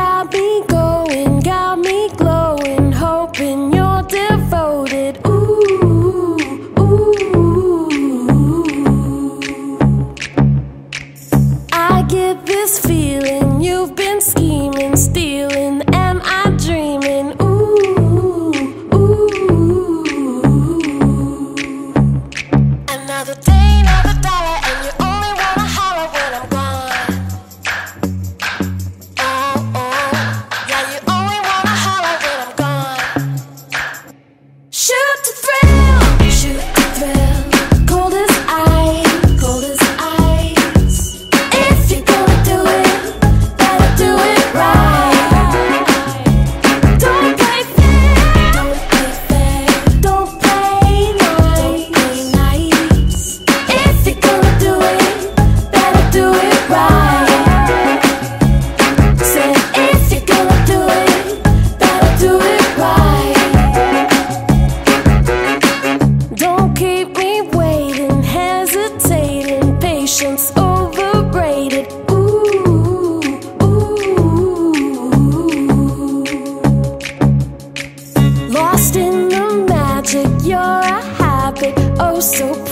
stop so